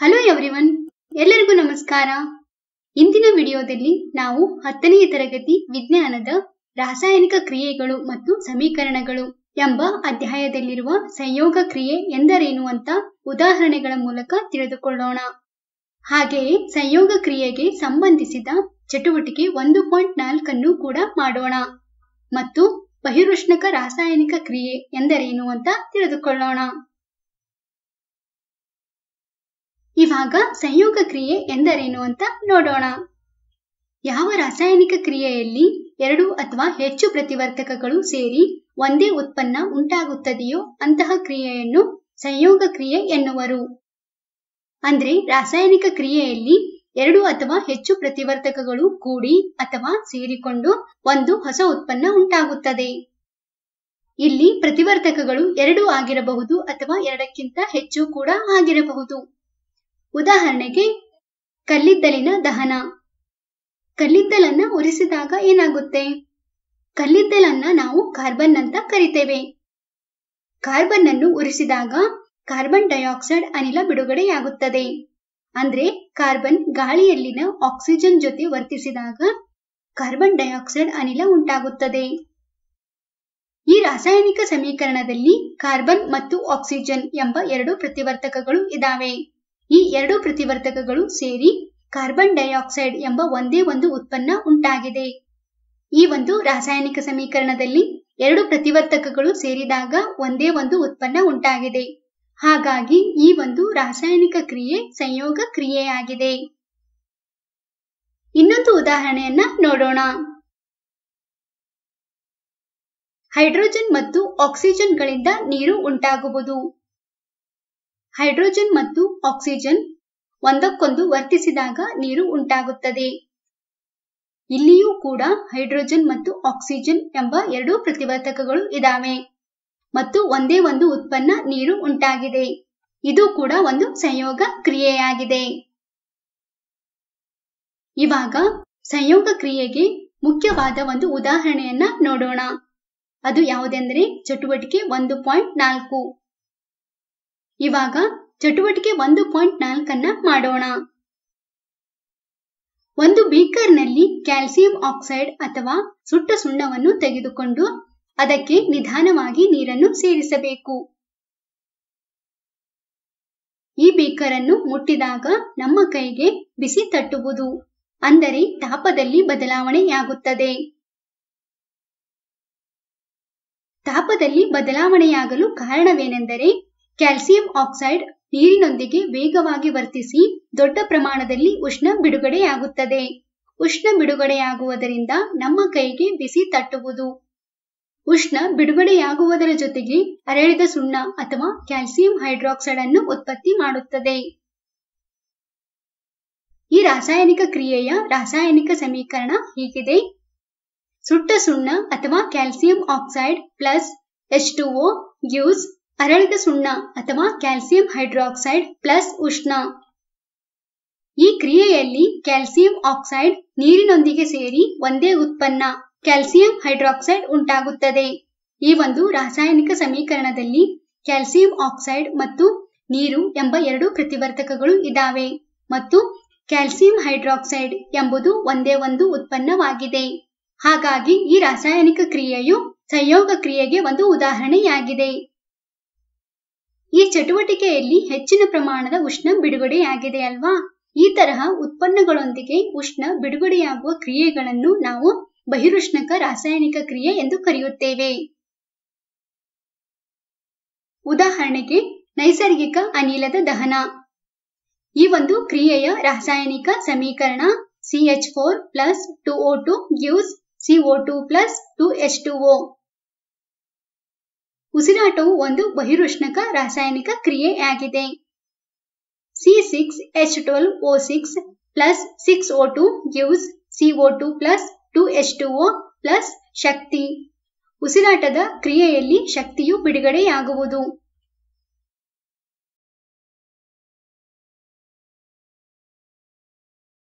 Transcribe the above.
Hello everyone ಎಲ್ಲರಿಗೂ ನಮಸ್ಕಾರ. ಇಂದಿನ ವಿಡಿಯೋದಲ್ಲಿ ನಾವು ಹತ್ತನೆಯ ತರಗತಿ ವಿಜ್ಞಾನದ ರಾಸಾಯನಿಕ ಕ್ರಿಯೆಗಳು ಮತ್ತು ಸಮೀಕರಣಗಳು ಎಂಬ ಅಧ್ಯಾಯದಲ್ಲಿರುವ ಸಂಯೋಗ ಕ್ರಿಯೆ ಎಂದರೇನು ಅಂತ ಉದಾಹರಣೆಗಳ ಮೂಲಕ ತಿಳಿದುಕೊಳ್ಳೋಣ. ಹಾಗೆಯೇ ಸಂಯೋಗ ಕ್ರಿಯೆಗೆ ಸಂಬಂಧಿಸಿದ ಚಟುವಟಿಕೆ ಒಂದು ಪಾಯಿಂಟ್ ನಾಲ್ಕನ್ನು ಕೂಡ ಮಾಡೋಣ ಮತ್ತು ಬಹಿರುಷ್ಣಕ ರಾಸಾಯನಿಕ ಕ್ರಿಯೆ ಎಂದರೇನು ಅಂತ ತಿಳಿದುಕೊಳ್ಳೋಣ. ಇವಾಗ ಸಂಯೋಗ ಕ್ರಿಯೆ ಎಂದರೇನು ಅಂತ ನೋಡೋಣ. ಯಾವ ರಾಸಾಯನಿಕ ಕ್ರಿಯೆಯಲ್ಲಿ ಎರಡು ಅಥವಾ ಹೆಚ್ಚು ಪ್ರತಿವರ್ತಕಗಳು ಸೇರಿ ಒಂದೇ ಉತ್ಪನ್ನ ಉಂಟಾಗುತ್ತದೆಯೋ ಅಂತಹ ಕ್ರಿಯೆಯನ್ನು ಸಂಯೋಗ ಕ್ರಿಯೆ ಎನ್ನುವರು. ಅಂದ್ರೆ ರಾಸಾಯನಿಕ ಕ್ರಿಯೆಯಲ್ಲಿ ಎರಡು ಅಥವಾ ಹೆಚ್ಚು ಪ್ರತಿವರ್ತಕಗಳು ಕೂಡಿ ಅಥವಾ ಸೇರಿಕೊಂಡು ಒಂದು ಹೊಸ ಉತ್ಪನ್ನ ಉಂಟಾಗುತ್ತದೆ. ಇಲ್ಲಿ ಪ್ರತಿವರ್ತಕಗಳು ಎರಡು ಆಗಿರಬಹುದು ಅಥವಾ ಎರಡಕ್ಕಿಂತ ಹೆಚ್ಚು ಕೂಡ ಆಗಿರಬಹುದು. ಉದಾಹರಣೆಗೆ, ಕಲ್ಲಿದ್ದಲಿನ ದಹನ. ಕಲ್ಲಿದ್ದಲನ್ನ ಉರಿಸಿದಾಗ ಏನಾಗುತ್ತೆ? ಕಲ್ಲಿದ್ದಲನ್ನ ನಾವು ಕಾರ್ಬನ್ ಅಂತ ಕರಿತೇವೆ. ಕಾರ್ಬನ್ ಅನ್ನು ಉರಿಸಿದಾಗ ಕಾರ್ಬನ್ ಡೈಆಕ್ಸೈಡ್ ಅನಿಲ ಬಿಡುಗಡೆಯಾಗುತ್ತದೆ. ಅಂದ್ರೆ ಕಾರ್ಬನ್ ಗಾಳಿಯಲ್ಲಿನ ಆಕ್ಸಿಜನ್ ಜೊತೆ ವರ್ತಿಸಿದಾಗ ಕಾರ್ಬನ್ ಡೈಆಕ್ಸೈಡ್ ಅನಿಲ ಉಂಟಾಗುತ್ತದೆ. ಈ ರಾಸಾಯನಿಕ ಸಮೀಕರಣದಲ್ಲಿ ಕಾರ್ಬನ್ ಮತ್ತು ಆಕ್ಸಿಜನ್ ಎಂಬ ಎರಡು ಪ್ರತಿವರ್ತಕಗಳು ಇದಾವೆ. ಈ ಎರಡು ಪ್ರತಿವರ್ತಕಗಳು ಸೇರಿ ಕಾರ್ಬನ್ ಡೈಆಕ್ಸೈಡ್ ಎಂಬ ಒಂದೇ ಒಂದು ಉತ್ಪನ್ನ ಉಂಟಾಗಿದೆ. ಈ ಒಂದು ರಾಸಾಯನಿಕ ಸಮೀಕರಣದಲ್ಲಿ ಎರಡು ಪ್ರತಿವರ್ತಕಗಳು ಸೇರಿದಾಗ ಒಂದೇ ಒಂದು ಉತ್ಪನ್ನ ಉಂಟಾಗಿದೆ. ಹಾಗಾಗಿ ಈ ಒಂದು ರಾಸಾಯನಿಕ ಕ್ರಿಯೆ ಸಂಯೋಗ ಕ್ರಿಯೆಯಾಗಿದೆ. ಇನ್ನೊಂದು ಉದಾಹರಣೆಯನ್ನ ನೋಡೋಣ. ಹೈಡ್ರೋಜನ್ ಮತ್ತು ಆಕ್ಸಿಜನ್ಗಳಿಂದ ನೀರು ಉಂಟಾಗುವುದು. ಹೈಡ್ರೋಜನ್ ಮತ್ತು ಆಕ್ಸಿಜನ್ ಒಂದಕ್ಕೊಂದು ವರ್ತಿಸಿದಾಗ ನೀರು ಉಂಟಾಗುತ್ತದೆ. ಇಲ್ಲಿಯೂ ಕೂಡ ಹೈಡ್ರೋಜನ್ ಮತ್ತು ಆಕ್ಸಿಜನ್ ಎಂಬ ಎರಡು ಪ್ರತಿವರ್ತಕಗಳು ಇದಾವೆ. ಮತ್ತು ಒಂದೇ ಒಂದು ಉತ್ಪನ್ನ ನೀರು ಉಂಟಾಗಿದೆ. ಇದು ಕೂಡ ಒಂದು ಸಂಯೋಗ ಕ್ರಿಯೆಯಾಗಿದೆ. ಇವಾಗ ಸಂಯೋಗ ಕ್ರಿಯೆಗೆ ಮುಖ್ಯವಾದ ಒಂದು ಉದಾಹರಣೆಯನ್ನ ನೋಡೋಣ. ಅದು ಯಾವುದೆಂದರೆ ಚಟುವಟಿಕೆ ಒಂದು ಪಾಯಿಂಟ್ ನಾಲ್ಕು. ಇವಾಗ ಚಟುವಟಿಕೆ ಒಂದು ಪಾಯಿಂಟ್ ನಾಲ್ಕನ್ನ ಮಾಡೋಣ. ಒಂದು ಬೀಕರ್ನಲ್ಲಿ ಕ್ಯಾಲ್ಸಿಯಂ ಆಕ್ಸೈಡ್ ಅಥವಾ ಸುಟ್ಟ ಸುಣ್ಣವನ್ನು ತೆಗೆದುಕೊಂಡು ಅದಕ್ಕೆ ನಿಧಾನವಾಗಿ ನೀರನ್ನು ಸೇರಿಸಬೇಕು. ಈ ಬೀಕರ್ ಅನ್ನು ಮುಟ್ಟಿದಾಗ ನಮ್ಮ ಕೈಗೆ ಬಿಸಿ ತಟ್ಟುವುದು, ಅಂದರೆ ತಾಪದಲ್ಲಿ ಬದಲಾವಣೆಯಾಗುತ್ತದೆ. ತಾಪದಲ್ಲಿ ಬದಲಾವಣೆಯಾಗಲು ಕಾರಣವೇನೆಂದರೆ ಕ್ಯಾಲ್ಸಿಯಂ ಆಕ್ಸೈಡ್ ನೀರಿನೊಂದಿಗೆ ವೇಗವಾಗಿ ವರ್ತಿಸಿ ದೊಡ್ಡ ಪ್ರಮಾಣದಲ್ಲಿ ಉಷ್ಣ ಬಿಡುಗಡೆಯಾಗುತ್ತದೆ. ಉಷ್ಣ ಬಿಡುಗಡೆಯಾಗುವುದರಿಂದ ನಮ್ಮ ಕೈಗೆ ಬಿಸಿ ತಟ್ಟುವುದು. ಉಷ್ಣ ಬಿಡುಗಡೆಯಾಗುವುದರ ಜೊತೆಗೆ ಅರಳಿದ ಸುಣ್ಣ ಅಥವಾ ಕ್ಯಾಲ್ಸಿಯಂ ಹೈಡ್ರಾಕ್ಸೈಡ್ ಅನ್ನು ಉತ್ಪತ್ತಿ ಮಾಡುತ್ತದೆ. ಈ ರಾಸಾಯನಿಕ ಕ್ರಿಯೆಯ ರಾಸಾಯನಿಕ ಸಮೀಕರಣ ಹೀಗಿದೆ. ಸುಟ್ಟ ಸುಣ್ಣ ಅಥವಾ calcium oxide plus H two O gives ಅರಳಿದ ಸುಣ್ಣ ಅಥವಾ ಕ್ಯಾಲ್ಸಿಯಂ ಹೈಡ್ರಾಕ್ಸೈಡ್ ಪ್ಲಸ್ ಉಷ್ಣ. ಈ ಕ್ರಿಯೆಯಲ್ಲಿ ಕ್ಯಾಲ್ಸಿಯಂ ಆಕ್ಸೈಡ್ ನೀರಿನೊಂದಿಗೆ ಸೇರಿ ಒಂದೇ ಉತ್ಪನ್ನ, ಕ್ಯಾಲ್ಸಿಯಂ ಹೈಡ್ರಾಕ್ಸೈಡ್ ಉಂಟಾಗುತ್ತದೆ. ಈ ಒಂದು ರಾಸಾಯನಿಕ ಸಮೀಕರಣದಲ್ಲಿ ಕ್ಯಾಲ್ಸಿಯಂ ಆಕ್ಸೈಡ್ ಮತ್ತು ನೀರು ಎಂಬ ಎರಡು ಪ್ರತಿವರ್ತಕಗಳು ಇದಾವೆ ಮತ್ತು ಕ್ಯಾಲ್ಸಿಯಂ ಹೈಡ್ರಾಕ್ಸೈಡ್ ಎಂಬುದು ಒಂದೇ ಒಂದು ಉತ್ಪನ್ನವಾಗಿದೆ. ಹಾಗಾಗಿ ಈ ರಾಸಾಯನಿಕ ಕ್ರಿಯೆಯು ಸಂಯೋಗ ಕ್ರಿಯೆಗೆ ಒಂದು ಉದಾಹರಣೆಯಾಗಿದೆ. ಈ ಚಟುವಟಿಕೆಯಲ್ಲಿ ಹೆಚ್ಚಿನ ಪ್ರಮಾಣದ ಉಷ್ಣ ಬಿಡುಗಡೆಯಾಗಿದೆ ಅಲ್ವಾ ಈ ತರಹ ಉತ್ಪನ್ನಗಳೊಂದಿಗೆ ಉಷ್ಣ ಬಿಡುಗಡೆಯಾಗುವ ಕ್ರಿಯೆಗಳನ್ನು ನಾವು ಬಹಿರುಷ್ಣಕ ರಾಸಾಯನಿಕ ಕ್ರಿಯೆ ಎಂದು ಕರೆಯುತ್ತೇವೆ. ಉದಾಹರಣೆಗೆ, ನೈಸರ್ಗಿಕ ಅನಿಲದ ದಹನ. ಈ ಒಂದು ಕ್ರಿಯೆಯ ರಾಸಾಯನಿಕ ಸಮೀಕರಣ C H four plus two O two gives C O two plus two H two O. ಉಸಿರಾಟವು ಒಂದು ಬಹಿರುಷ್ಣಕ ರಾಸಾಯನಿಕ ಕ್ರಿಯೆಯಾಗಿದೆ. C six H twelve O six plus six O two gives C O two plus two H two O plus ಶಕ್ತಿ. ಉಸಿರಾಟದ ಕ್ರಿಯೆಯಲ್ಲಿ ಶಕ್ತಿಯು ಬಿಡುಗಡೆಯಾಗುವುದು.